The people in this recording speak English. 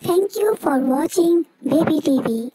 Thank you for watching Baby TV.